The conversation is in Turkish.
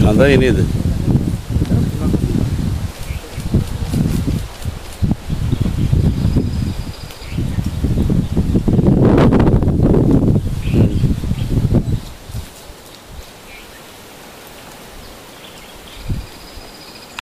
Şu anda yeniydi.